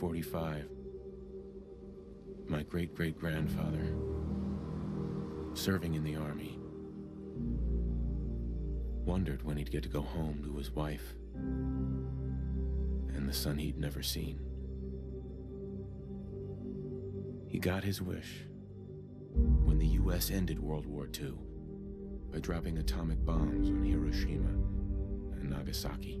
1945. My great-great-grandfather, serving in the army, wondered when he'd get to go home to his wife and the son he'd never seen. He got his wish when the U.S. ended World War II by dropping atomic bombs on Hiroshima and Nagasaki.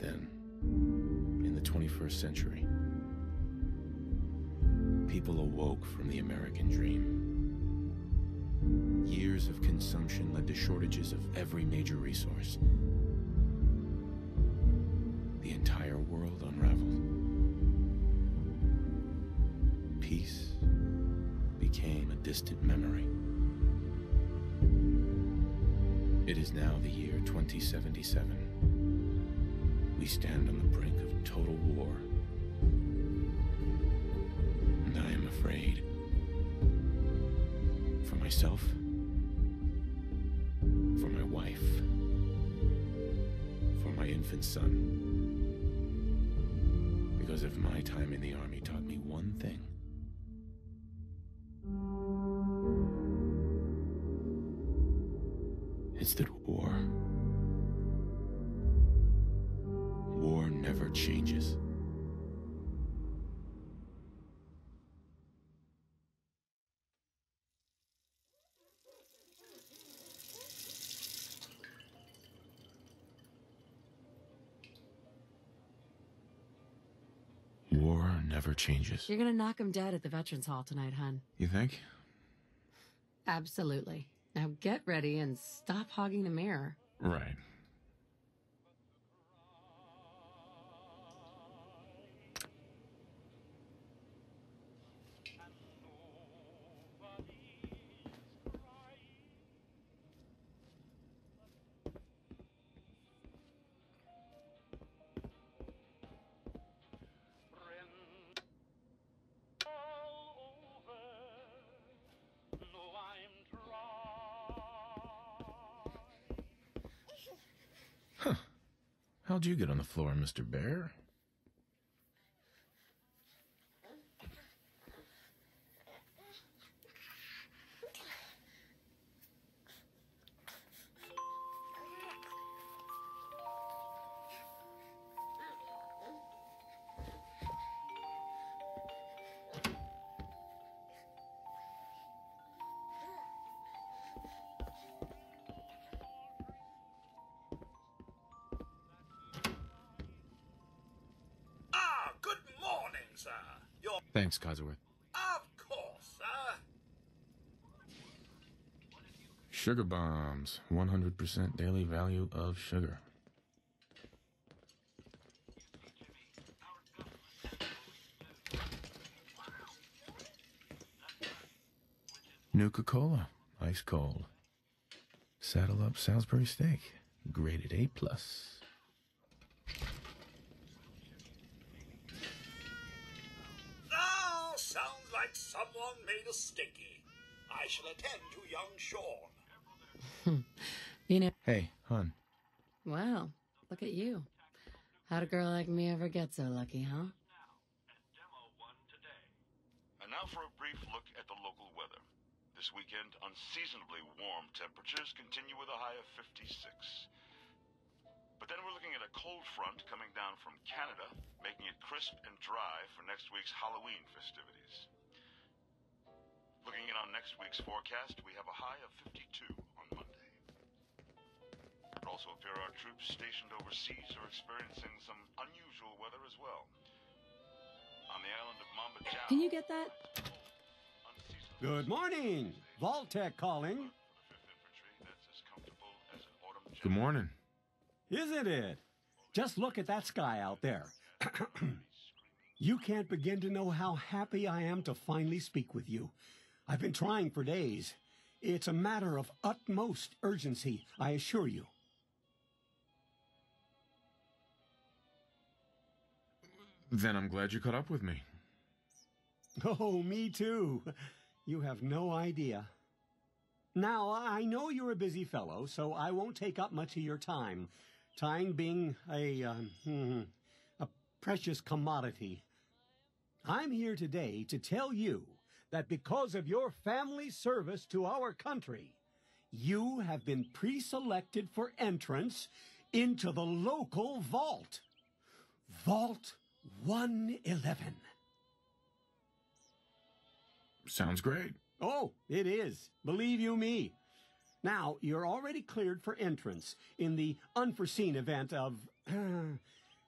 Then, in the 21st century, people awoke from the American dream. Years of consumption led to shortages of every major resource. The entire world unraveled. Peace became a distant memory. It is now the year 2077. We stand on the brink of total war. And I am afraid. For myself. For my wife. For my infant son. Because if my time in the army taught me one thing, never changes. You're gonna knock him dead at the Veterans Hall tonight, hun. You think? Absolutely. Now get ready and stop hogging the mirror. Right. How'd you get on the floor, Mr. Bear? Thanks, Codsworth. Of course, sir. Sugar bombs. 100% daily value of sugar. Nuka Cola. Ice cold. Saddle up Salisbury steak. Graded A plus. Ah, sounds like someone made a sticky. I shall attend to young Sean. You know, Hey, hon. Wow, look at you. How'd a girl like me ever get so lucky, huh? And now for a brief look at the local weather. This weekend, unseasonably warm temperatures continue with a high of 56. But then we're looking at a cold front coming down from Canada, making it crisp and dry for next week's Halloween festivities. Looking in on next week's forecast, we have a high of 52 on Monday. It also appear our troops stationed overseas are experiencing some unusual weather as well. On the island of Mamba Jao, Can you get that? Good morning. Vault-Tec calling. for the 5th Infantry that's as comfortable as an autumn Good morning. Isn't it? Just look at that sky out there. you can't begin to know how happy I am to finally speak with you. I've been trying for days. It's a matter of utmost urgency, I assure you. Then I'm glad you caught up with me. Oh, me too. You have no idea. Now, I know you're a busy fellow, so I won't take up much of your time. Time being a, um, hmm, a precious commodity. I'm here today to tell you that because of your family service to our country, you have been pre-selected for entrance into the local vault. Vault 111. Sounds great. Oh, it is. Believe you me. Now, you're already cleared for entrance in the unforeseen event of uh,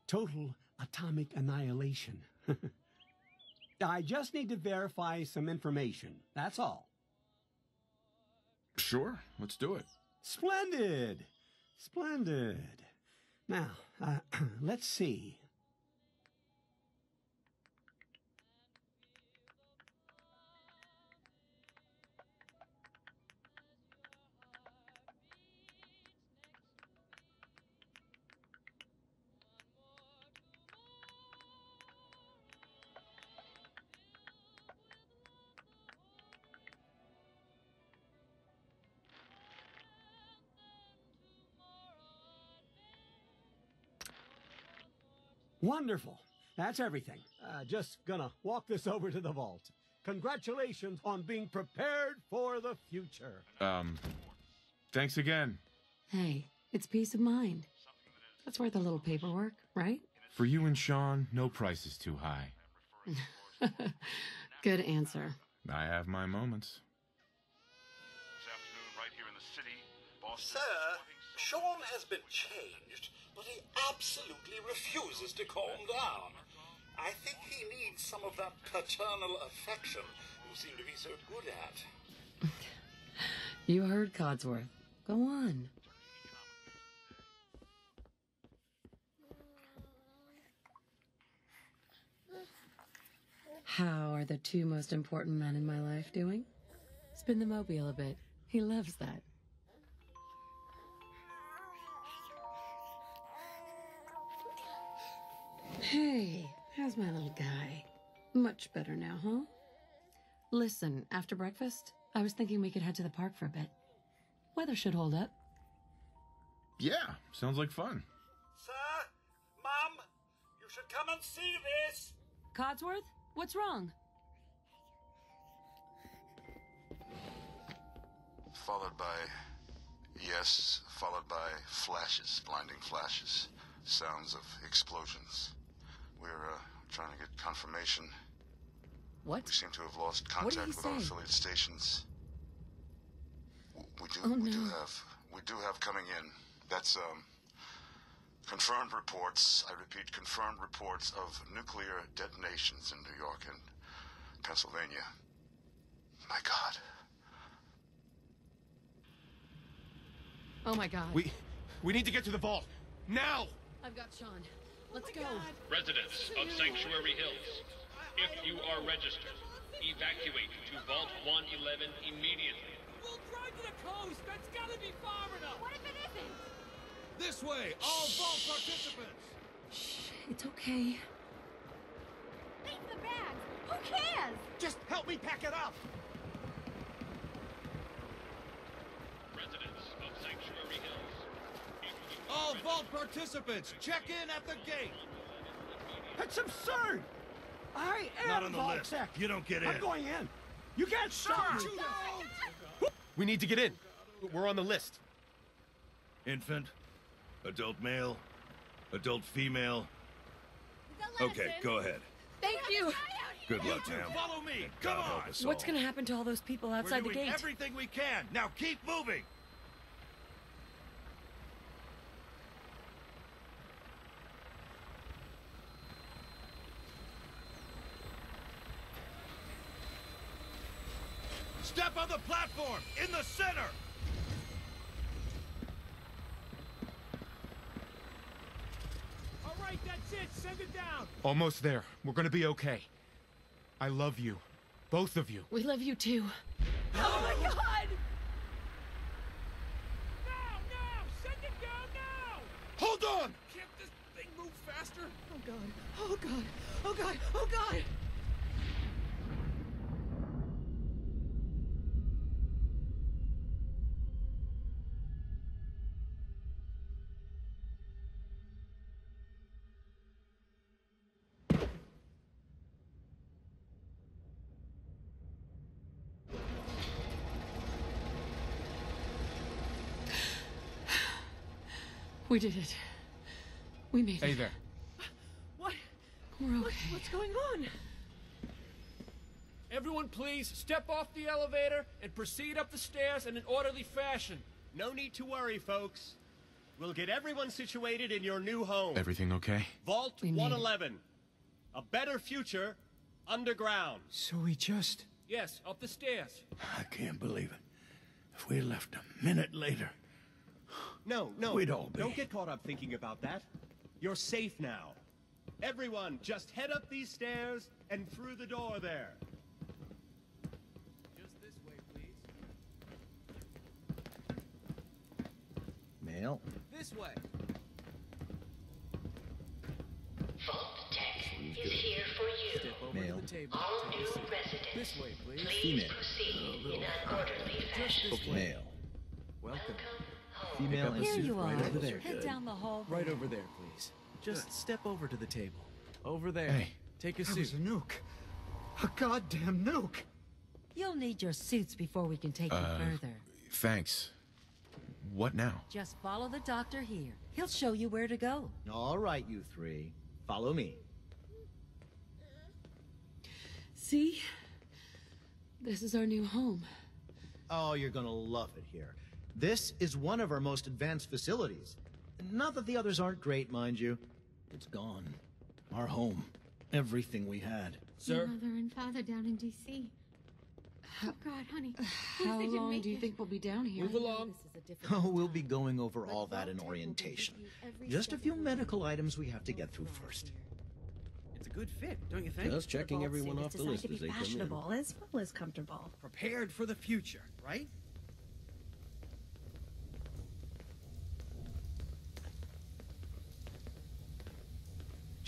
total atomic annihilation. I just need to verify some information. That's all. Sure, let's do it. Splendid. Splendid. Now, uh, let's see. Wonderful. That's everything. Uh, just gonna walk this over to the vault. Congratulations on being prepared for the future. Um, thanks again. Hey, it's peace of mind. That's worth a little paperwork, right? For you and Sean, no price is too high. Good answer. I have my moments. This afternoon, right here in the city, Boston. Sir, Sean has been changed, but he absolutely refuses to calm down. I think he needs some of that paternal affection you seem to be so good at. You heard Codsworth. Go on. How are the two most important men in my life doing? Spin the mobile a bit. He loves that. Hey, how's my little guy? Much better now, huh? Listen, after breakfast, I was thinking we could head to the park for a bit. Weather should hold up. Yeah, sounds like fun. Sir, Mum, you should come and see this. Codsworth, what's wrong? Followed by yes, followed by flashes, blinding flashes, sounds of explosions. We're uh, trying to get confirmation. What? We seem to have lost contact he with our affiliate stations. We do, Oh, we do have, we do have coming in. That's um, confirmed reports. I repeat, confirmed reports of nuclear detonations in New York and Pennsylvania. My God. Oh my god. We we need to get to the vault. Now! I've got Sean. Let's go. Residents of Sanctuary Hills, if you are registered, evacuate to Vault 111 immediately. We'll drive to the coast. That's gotta be far enough. What if it isn't? This way, all vault participants. Shh, It's okay. Leave the bags. Who cares? Just help me pack it up. Residents of Sanctuary Hills, if you are All vault participants, check in at the gate. That's absurd! I am Not on the list. Vault-Tec. You don't get in. I'm going in. You can't stop me. We need to get in. We're on the list. Infant, adult male, adult female. Okay, go ahead. Thank you. Good luck, two, ma'am. follow me. Come God on. What's gonna happen to all those people outside the gate? We're outside the doing gate? everything we can. Now keep moving. Step on the platform in the center. That's it. Send it down. Almost there. We're gonna be okay. I love you. Both of you. We love you too. Oh my god! Now, now! Send it down now! Hold on! Can't this thing move faster? Oh god. Oh god. Oh god. Oh god. We did it. We made Hey it. Hey there. What? We're What- okay. What's going on? Everyone, please step off the elevator and proceed up the stairs in an orderly fashion. No need to worry, folks. We'll get everyone situated in your new home. Everything okay? Vault We made it. 111. A better future underground. So we just... Yes, up the stairs. I can't believe it. If we left a minute later, No, no. We'd all be. Don't get caught up thinking about that. You're safe now. Everyone, just head up these stairs and through the door there. Just this way, please. Mail. This way. Vault Tech is here for you. Step over Male. to the table. All new residents, This way, please. please Female. proceed in an orderly fashion. Just this way. Mail. Welcome. Welcome home. Female and Here suit you right are. over there. Head down the hall. Right over there, please. Just step over to the table. Over there. Hey. Take a That seat. was a nuke. A goddamn nuke. You'll need your suits before we can take Uh, you further. Thanks. What now? Just follow the doctor here. He'll show you where to go. All right, you three. Follow me. See? This is our new home. Oh, you're gonna love it here. This is one of our most advanced facilities. Not that the others aren't great, mind you. It's gone. Our home. Everything we had. Your mother and father down in D.C. Oh God, honey. How long do you it? think we'll be down here? Move along. Oh, we'll be going over all that in orientation. Just a few medical items we have to get through first. It's a good fit, don't you think? Just checking everyone off the list to as be they come in. fashionable as well as comfortable. Prepared for the future, right?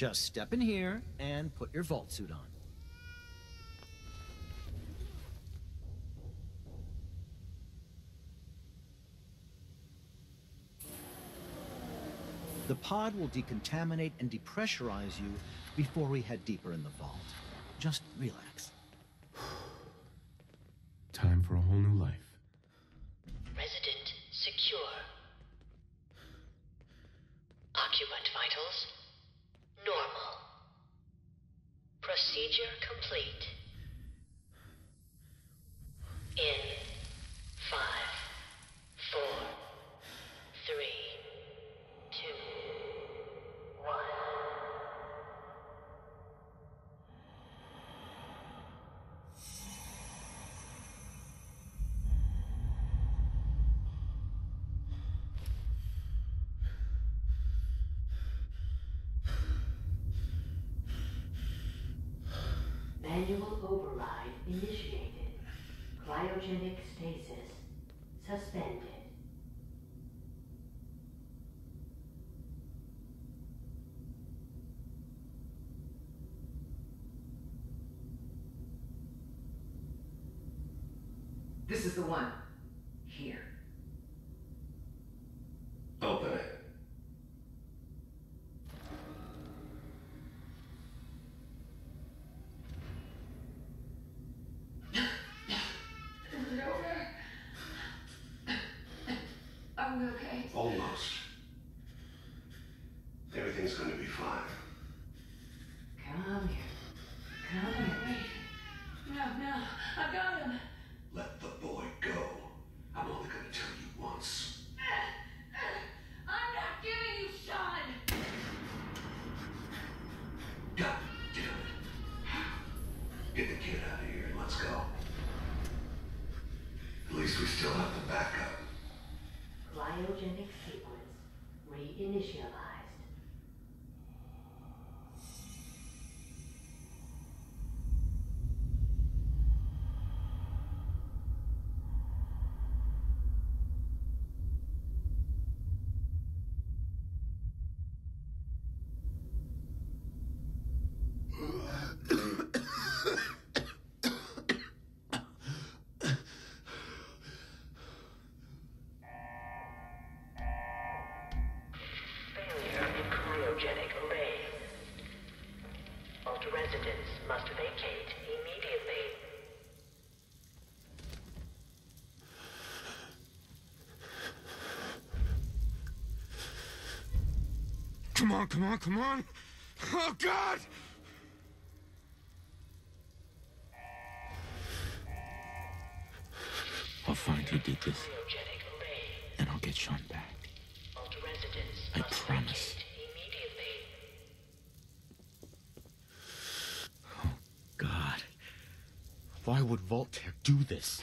Just step in here and put your vault suit on. The pod will decontaminate and depressurize you before we head deeper in the vault. Just relax. Time for a whole new life. Resident secure. Occupant vitals normal. Procedure complete. In five, four, three, This is the one. Here. Open it. Is it over? Are we okay? Almost. Everything's going to be fine. Come here. Come here. Wait. No, no. I got him. Let the boy go. I'm only going to tell you once. I'm not giving you Sean. God damn it. Get the kid out of here and let's go. At least we still have the backup. Cryogenic sequence reinitialized. Come on, come on, come on! Oh, God! I'll find who did this. And I'll get Sean back. I promise. Oh, God. Why would Voltaire do this?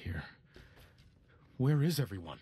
Here? Where is everyone?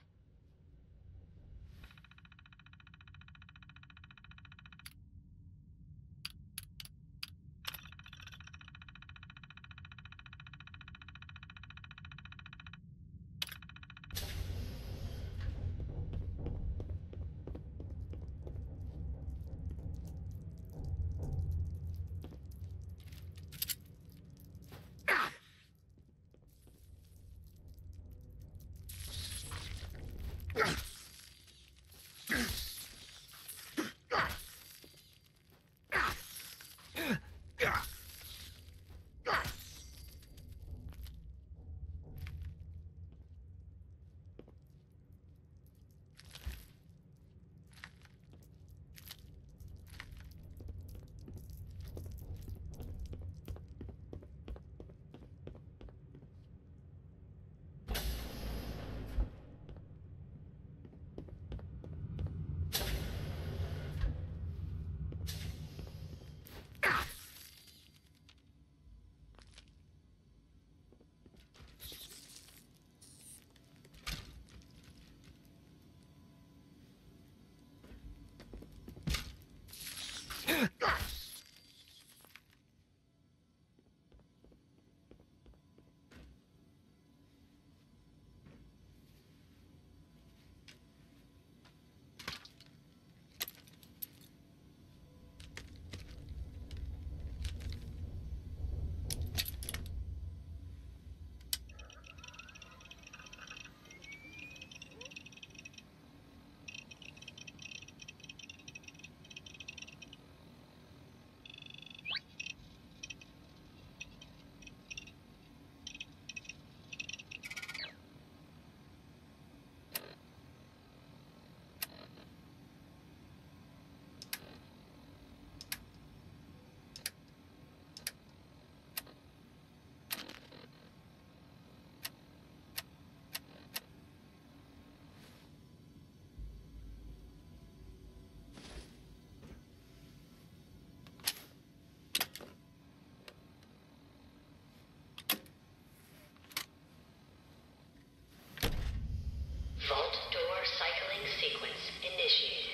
sequence initiated.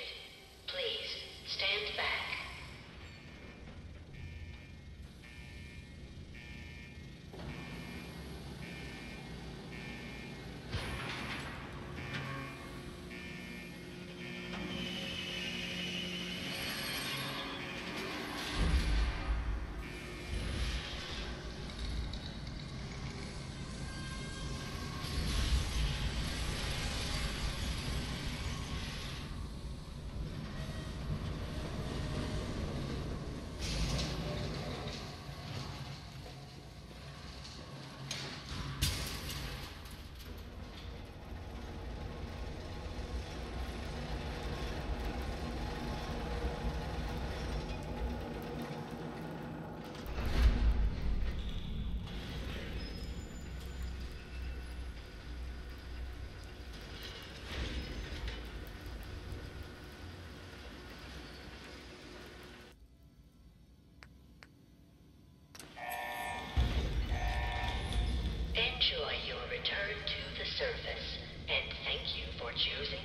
Choosing